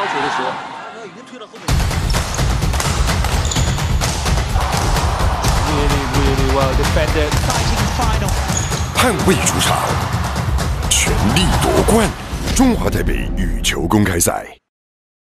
要求的时候已经推到后面去 really really well defended fighting final 捍卫主场全力夺冠中华台北羽球公开赛